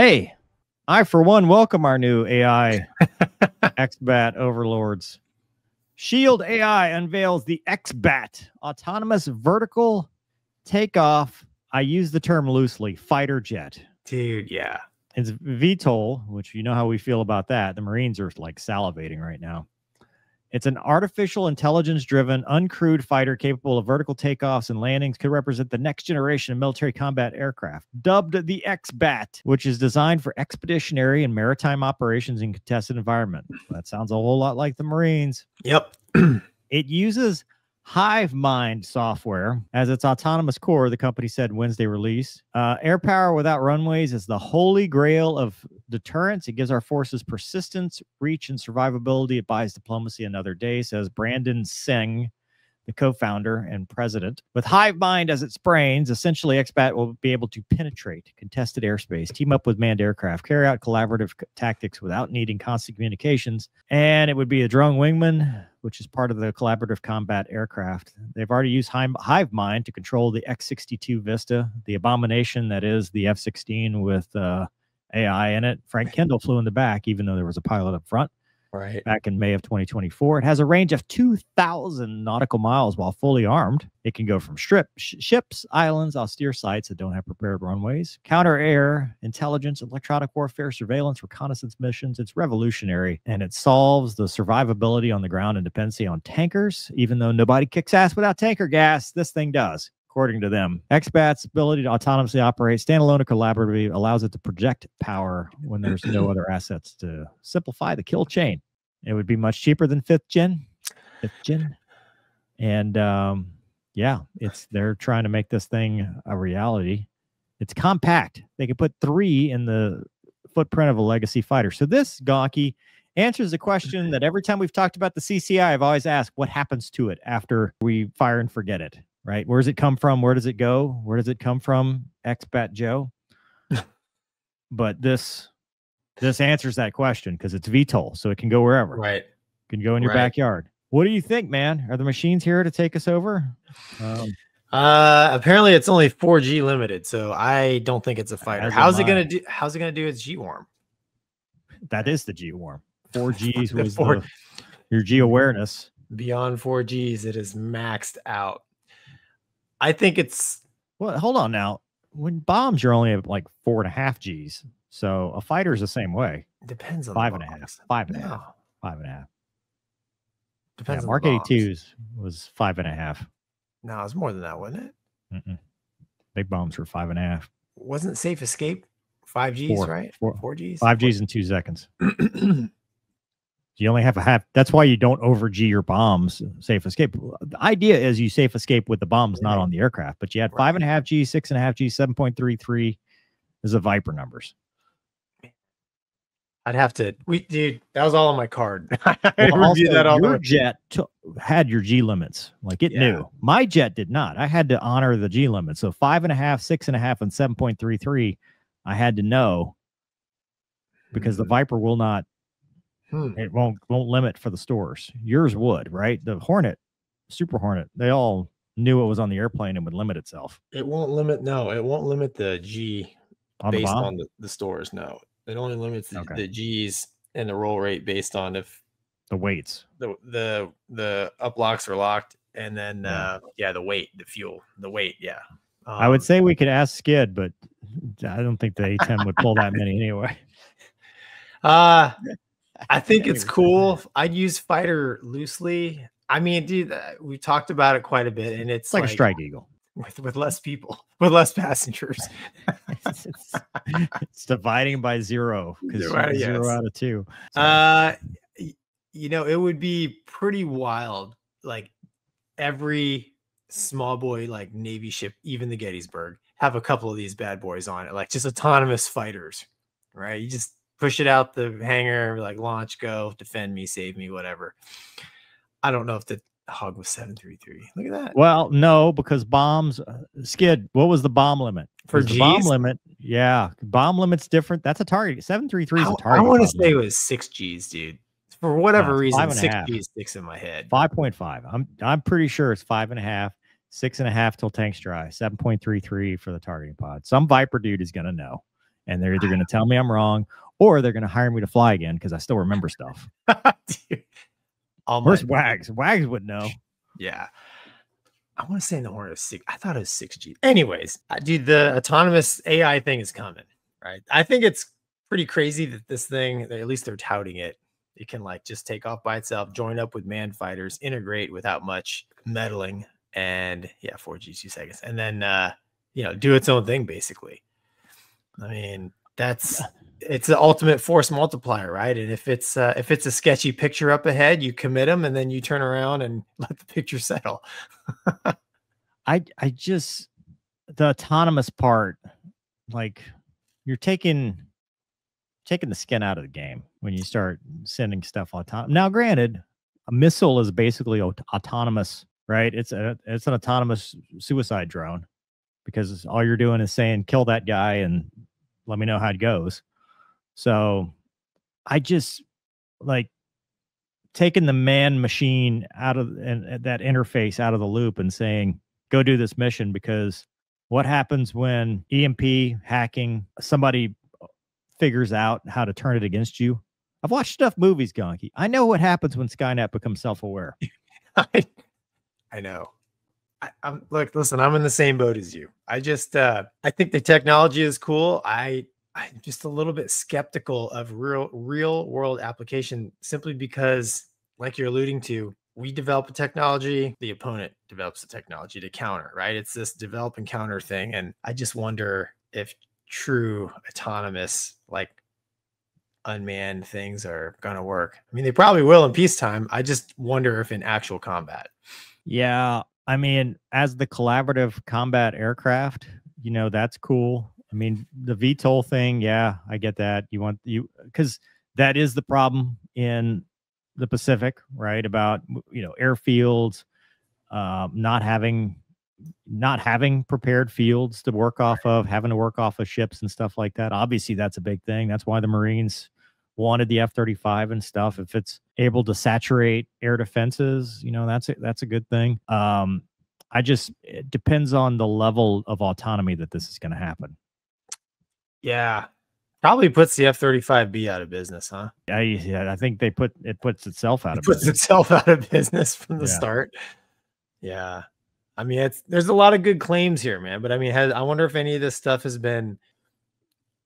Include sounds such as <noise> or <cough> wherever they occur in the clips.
Hey, I for one welcome our new AI <laughs> XBAT overlords. Shield AI unveils the XBAT autonomous vertical takeoff. I use the term loosely, fighter jet. Dude, yeah. It's VTOL, which you know how we feel about that. The Marines are like salivating right now. It's an artificial intelligence driven, uncrewed fighter capable of vertical takeoffs and landings, could represent the next generation of military combat aircraft. Dubbed the X Bat, which is designed for expeditionary and maritime operations in contested environment. That sounds a whole lot like the Marines. Yep. <clears throat> It uses Hivemind software as its autonomous core, the company said Wednesday release. Uh, air power without runways is the holy grail of deterrence. It gives our forces persistence, reach, and survivability. It buys diplomacy another day, says Brandon Tseng, the co-founder and president. With Hivemind as its brains, essentially XBAT will be able to penetrate contested airspace, team up with manned aircraft, carry out collaborative tactics without needing constant communications, and it would be a drone wingman, which is part of the collaborative combat aircraft. They've already used Hive, Hivemind to control the X-62 Vista, the abomination that is the F-16 with uh, AI in it. Frank Kendall flew in the back, even though there was a pilot up front Right. back in May of 2024. It has a range of 2,000 nautical miles while fully armed. It can go from strip sh- ships, islands, austere sites that don't have prepared runways, counter air, intelligence, electronic warfare, surveillance, reconnaissance missions. It's revolutionary and it solves the survivability on the ground and dependency on tankers. Even though nobody kicks ass without tanker gas, this thing does. According to them, XBAT's ability to autonomously operate standalone or collaboratively allows it to project power when there's no other <clears throat> assets to simplify the kill chain. It would be much cheaper than fifth gen, fifth gen, and um, yeah, it's they're trying to make this thing a reality. It's compact. They can put three in the footprint of a legacy fighter. So this Gonky answers the question that every time we've talked about the CCI, I've always asked, what happens to it after we fire and forget it? Right? Where does it come from? Where does it go? Where does it come from? XBAT Joe. <laughs> but this this answers that question because it's VTOL, so it can go wherever. Right. can go in your Right. backyard. What do you think, man? Are the machines here to take us over? Um, Uh apparently it's only 4G limited, so I don't think it's a fighter. How's it gonna do how's it gonna do its G warm? that is the G warm. Four Gs <laughs> The was four- the, your G awareness. Beyond 4Gs, it is maxed out. I think it's Well, hold on now. When bombs, you're only at like four and a half Gs. So a fighter is the same way. depends on Five and a half. Five and a half. No, Five and a half. Yeah, depends on Mark bombs. 82s was five and a half. No, it's more than that, wasn't it? Mm-mm. Big bombs were five and a half. Wasn't safe escape five Gs, Four. right? Four. Four Gs. Five Gs in two seconds. <clears throat> You only have a half. That's why you don't over G your bombs. Safe escape. The idea is you safe escape with the bombs, not on the aircraft. But you had five and a half G, six and a half G, seven point three three. Is the Viper numbers. I'd have to. We, dude, that was all on my card. <laughs> I Well, also, that all your jet t- had your G limits, like it Yeah. knew. My jet did not. I had to honor the G limits. So five and a half, six and a half, and seven point three three. I had to know because the mm-hmm. Viper will not. Hmm. It won't won't limit for the stores. Yours would, right? The Hornet, Super Hornet, they all knew it was on the airplane and would limit itself It won't limit. No, it won't limit the G on based bomb. on the, the stores. No, it only limits the, Okay. the G's and the roll rate based on if the weights. the the the up locks are locked, and then Yeah. uh yeah, the weight, the fuel, the weight. Yeah, I would Um, say we could ask Skid, but I don't think the A10 would pull that many anyway. <laughs> Uh I <laughs> think it's cool. I'd use fighter loosely. I mean, dude, uh, we talked about it quite a bit, and it's It's like, a strike eagle. with with less people, <laughs> with less passengers. <laughs> it's, it's- it's dividing by zero because Right, zero yes. out of two. So, Uh, you know, it would be pretty wild. Like every small boy, like Navy ship, even the Gettysburg, have a couple of these bad boys on it, like just autonomous fighters, right? You just push it out the hangar, like launch, go, defend me, save me, whatever. I don't know if the hog was 733. Look at that. well, no, because bombs. Uh, Skid, what was the bomb limit? For the bomb limit? Yeah, bomb limit's different. That's a target. Seven three three is a target. I want to say it was six G's, dude. For whatever it's reason, six half. G's sticks in my head. five point five. I'm I'm pretty sure it's five and a half, six and a half till tanks dry. Seven point three three for the targeting pod. Some Viper dude is gonna know. And they're either going to tell me <laughs> I'm wrong or they're going to hire me to fly again because I still remember stuff. <laughs> Where's Wags? Wags would know. <laughs> Yeah. I want to say in the Hornet of six. I thought it was 6G. Anyways, uh, dude, the autonomous AI thing is coming, right? I think it's pretty crazy that this thing, at least they're touting it, it can like just take off by itself, join up with man fighters, integrate without much meddling, and yeah, 4G, two seconds, and then uh, you know, do its own thing basically. I mean, that's it's the ultimate force multiplier, right? And if it's uh, if it's a sketchy picture up ahead, you commit them, and then you turn around and <laughs> let the picture settle. I I just the autonomous part, like you're taking taking the skin out of the game when you start sending stuff autonomous. Now, granted, a missile is basically aut- autonomous, right? It's a it's an autonomous suicide drone because all you're doing is saying kill that guy and let me know how it goes. So I just like taking the man machine out of and and that interface out of the loop and saying go do this mission because what happens when EMP hacking somebody uh, figures out how to turn it against you? I've watched enough movies, Gonky. I know what happens when Skynet becomes self-aware. I, <laughs> I know. I, I'm look, listen, I'm in the same boat as you. I just uh I think the technology is cool. I I'm just a little bit skeptical of real real world application simply because, like you're alluding to, we develop a technology, the opponent develops the technology to counter, right? It's this develop and counter thing. And I just wonder if true autonomous, like unmanned things are gonna work. I mean, they probably will in peacetime. I just wonder if in actual combat. Yeah, I mean, as the collaborative combat aircraft, you know, that's cool. I mean, the VTOL thing, yeah, I get that. You want you because that is the problem in the Pacific, right? About you know airfields, um, not having not having prepared fields to work off of, having to work off of ships and stuff like that. Obviously, that's a big thing. That's why the Marines wanted the F thirty five and stuff. If it's able to saturate air defenses, you know, that's a, that's a good thing. Um, I just it depends on the level of autonomy that this is going to happen. Yeah. Probably puts the F 35B out of business, huh? I yeah, I think they put it puts itself out It of puts business. itself out of business from the Yeah. start. Yeah. I mean, it's there's a lot of good claims here, man. But I mean, has, I wonder if any of this stuff has been.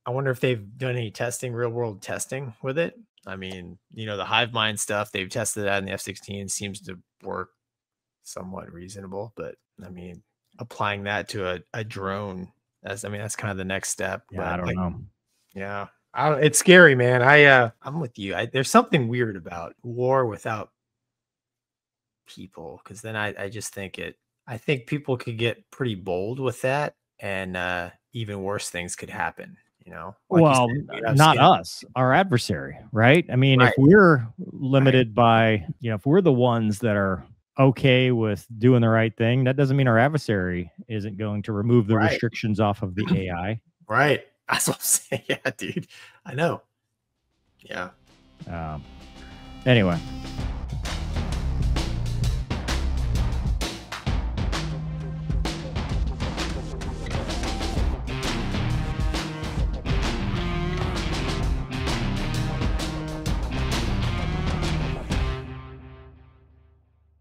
I wonder if they've done any testing, real world testing with it. I mean, you know, the Hivemind stuff they've tested that in the F 16 seems to work somewhat reasonable. But I mean, applying that to a, a drone, that's I mean, that's kind of the next step. Yeah, but I don't like, know. yeah. I it's scary, man. I uh I'm with you. I, there's something weird about war without people because then I, I just think it I think people could get pretty bold with that and uh even worse things could happen, you know. Like you well, said, we'd not skin- us, our adversary, right? I mean, Right. if we're limited by, you know, if we're the ones that are okay with doing the right thing, that doesn't mean our adversary isn't going to remove the Right. restrictions off of the <clears throat> AI. Right. <laughs> That's what I'm saying. <laughs> Yeah, dude. I know. Yeah. Um, anyway,